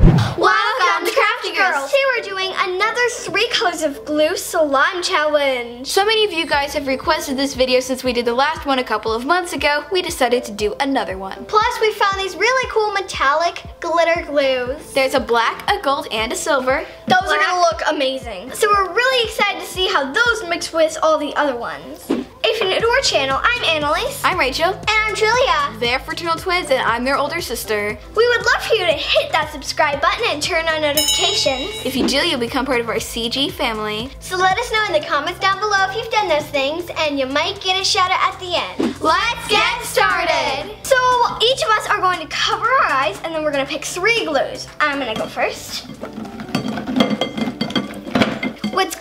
Welcome to Crafty Girls. Today we're doing another three colors of glue slime challenge. So many of you guys have requested this video since we did the last one a couple of months ago. We decided to do another one. Plus we found these really cool metallic glitter glues. There's a black, a gold, and a silver. Those black. are gonna look amazing. So we're really excited to see how those mix with all the other ones. If you're new to our channel, I'm Annelise. I'm Rachel. And I'm Julia. They're fraternal twins and I'm their older sister. We would love for you to hit that subscribe button and turn on notifications. If you do, you'll become part of our CG family. So let us know in the comments down below if you've done those things and you might get a shout out at the end. Let's get started. So each of us are going to cover our eyes and then we're gonna pick three glues. I'm gonna go first.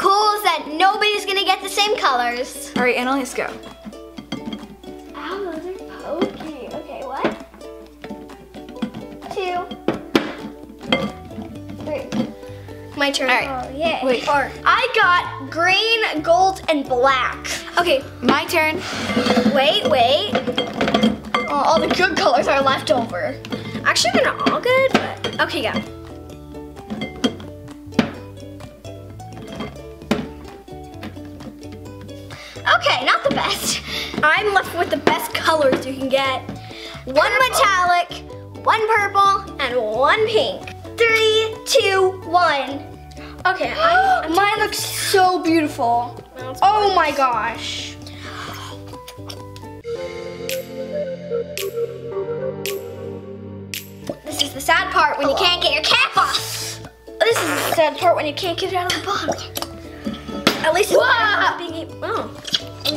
Cool is that nobody's gonna get the same colors. All right, Annelise, go. Ow, those are pokey. Okay, what? Two. Three. My turn. All right. Oh, yeah. Wait. Four. I got green, gold, and black. Okay. My turn. Wait, wait. Oh, all the good colors are left over. Actually, they're not all good, but okay, yeah. Okay, not the best. I'm left with the best colors you can get. One metallic, one purple, and one pink. Three, two, one. Okay, I'm, mine looks so beautiful. Oh my gosh. This is the sad part when you can't get your cap off. This is the sad part when you can't get it out of the bottle. At least it's not being. Oh.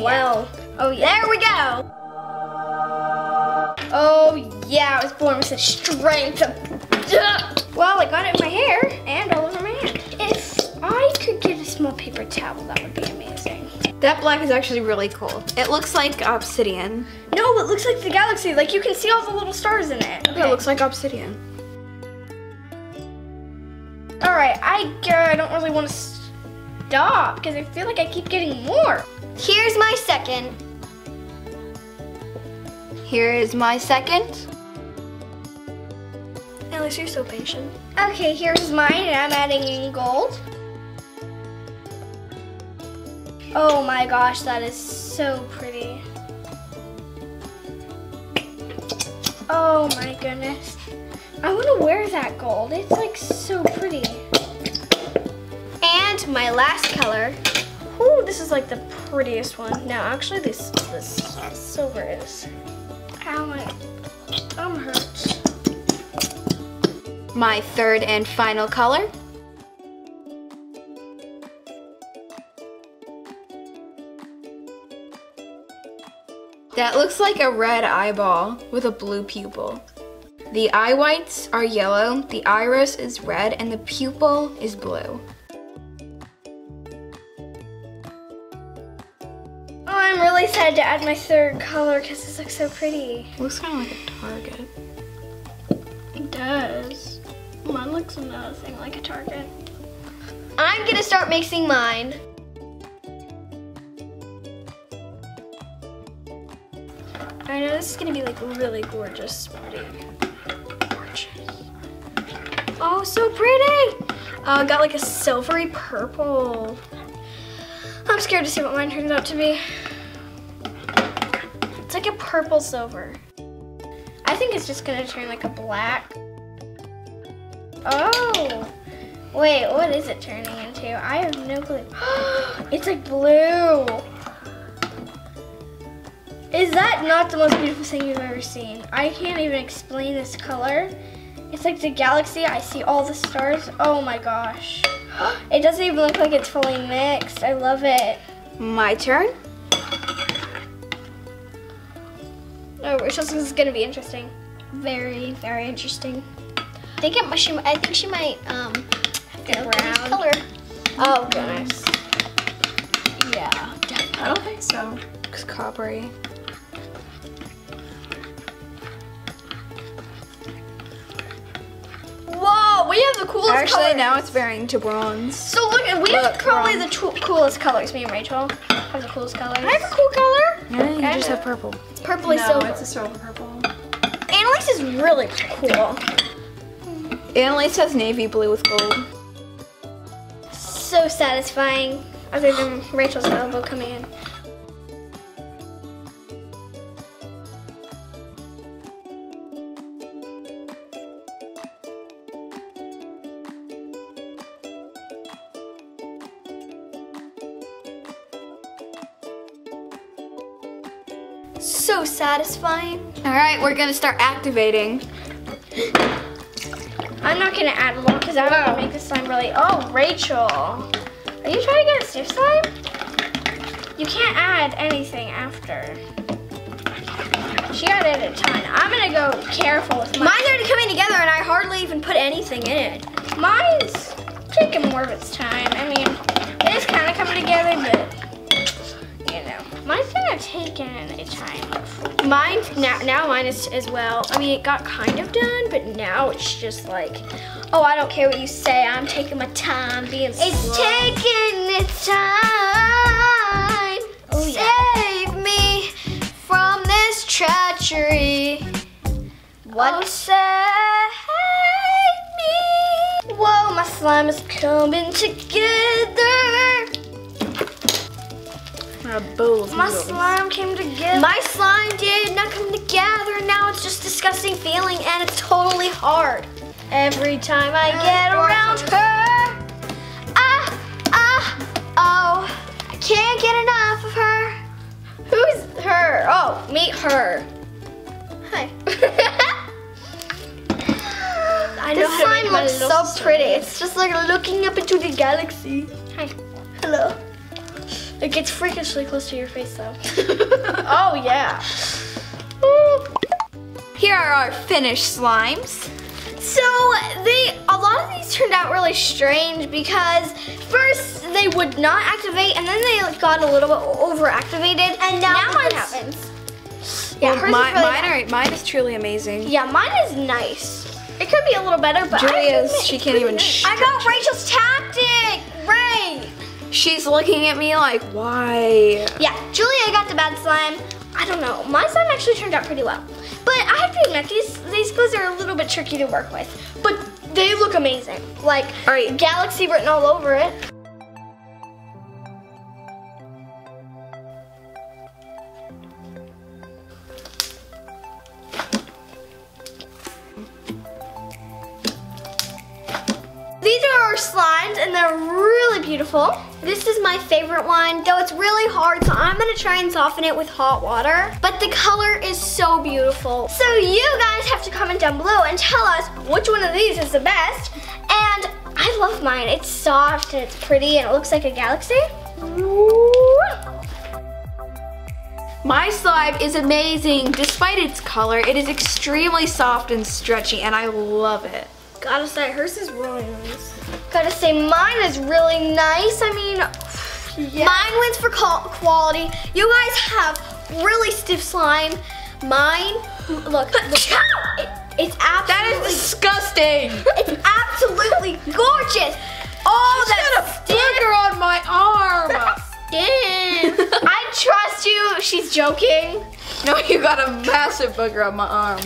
Wow. Oh, yeah. There we go. Oh, yeah, I was born with the strength of... Well, I got it in my hair and all over my hand. If I could get a small paper towel, that would be amazing. That black is actually really cool. It looks like obsidian. No, it looks like the galaxy. Like, you can see all the little stars in it. Okay. It looks like obsidian. All right, I, uh, I don't really want to stop because I feel like I keep getting more. Here's my second. Here is my second. Alice, you're so patient. Okay, here's mine, and I'm adding in gold. Oh my gosh, that is so pretty. Oh my goodness. I want to wear that gold. It's like so pretty. And my last color Ooh, this is like the prettiest one. Now, actually, this this silver is. Ow, my thumb hurts. My third and final color. That looks like a red eyeball with a blue pupil. The eye whites are yellow, the iris is red, and the pupil is blue. Really sad to add my third color because this looks so pretty. It looks kind of like a target. It does. Mine looks nothing like a target. I'm gonna start mixing mine. I know this is gonna be like really gorgeous. Pretty. Gorgeous. Oh, so pretty! Uh, got like a silvery purple. I'm scared to see what mine turns out to be. Like a purple silver. I think it's just gonna turn like a black. Oh, wait, what is it turning into? I have no clue. it's like blue. Is that not the most beautiful thing you've ever seen? I can't even explain this color. It's like the galaxy. I see all the stars. Oh my gosh. It doesn't even look like it's fully mixed. I love it. My turn. Oh, Rachel's is gonna be interesting. Very, very interesting. I think it, she, I think she might um, get a brown color. Oh goodness. Yeah. I don't think so. It's coppery. Whoa, we have the coolest Actually, colors. now it's varying to bronze. So look, we look, have probably bronze. the coolest colors. Me and Rachel have the coolest colors. I have a cool color. Yeah, you I just have purple. It's purpley no, silver. it's a silver purple. Annelise is really cool. Annelise has navy blue with gold. So satisfying, other than Rachel's elbow coming in. So satisfying. All right, we're gonna start activating. I'm not gonna add more because I want to make this slime really. Oh, Rachel, are you trying to get a stiff slime? You can't add anything after. She added a ton. I'm gonna go careful with mine. Mine's already coming together, and I hardly even put anything in it. Mine's taking more of its time. I mean, it is kind of coming together, but mine's gonna take in a time. Mine now, now mine is as well. I mean, it got kind of done, but now it's just like, oh, I don't care what you say. I'm taking my time being It's slow. taking its time. Oh, yeah. Save me from this treachery. What? Oh, save me. Whoa, my slime is coming together. A bowl My noodles. slime came together. My slime did not come together. and Now it's just disgusting feeling and it's totally hard. Every time I get around her, ah, ah, oh, I can't get enough of her. Who's her? Oh, meet her. Hi. I know this how slime looks so pretty. It's just like looking up into the galaxy. Hi. Hello. It gets freakishly close to your face though. oh yeah. Here are our finished slimes. So they a lot of these turned out really strange because first they would not activate and then they got a little bit overactivated and now, Now what happens? Yeah, Well, mine, really mine, are, mine is truly amazing. Yeah, mine is nice. It could be a little better, but Julia's, she can't even nice. I got Rachel's tactic. She's looking at me like, why? Yeah, Julia I got the bad slime. I don't know. My slime actually turned out pretty well. But I have to admit, these, these glues are a little bit tricky to work with. But they look amazing. Like, All right. galaxy written all over it. My favorite one, though it's really hard, so I'm gonna try and soften it with hot water. But the color is so beautiful. So you guys have to comment down below and tell us which one of these is the best. And I love mine. It's soft and it's pretty and it looks like a galaxy. My slime is amazing. Despite its color, it is extremely soft and stretchy, and I love it. Gotta say, hers is really nice. Gotta say, mine is really nice. I mean, mine wins for quality. You guys have really stiff slime. Mine, look, look it, it's absolutely, That is disgusting. it's absolutely gorgeous. Oh, that's stiff on my arm. skin. I trust you. She's joking. no, you got a massive booger on my arm.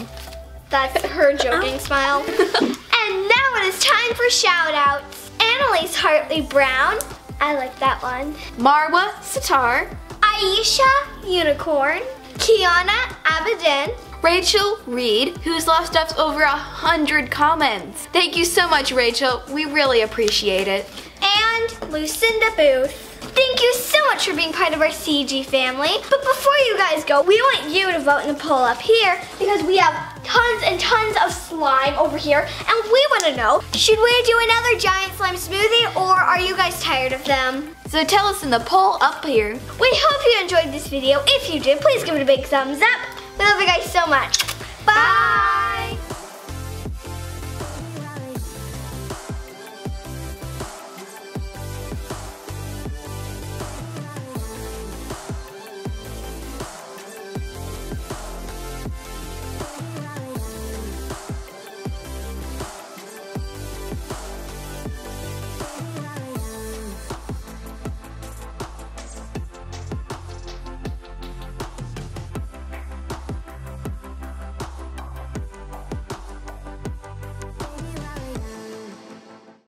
That's her joking ah. smile. And now it is time for shout outs. Annalise Hartley Brown. I like that one. Marwa Sitar, Aisha Unicorn. Kiana Abadan. Rachel Reed, who's left us over a hundred comments. Thank you so much, Rachel. We really appreciate it. And Lucinda Booth. Thank you much for being part of our CG family. But before you guys go, we want you to vote in the poll up here because we have tons and tons of slime over here. And we want to know, should we do another giant slime smoothie or are you guys tired of them? So tell us in the poll up here. We hope you enjoyed this video. If you did, please give it a big thumbs up. We love you guys so much. Bye.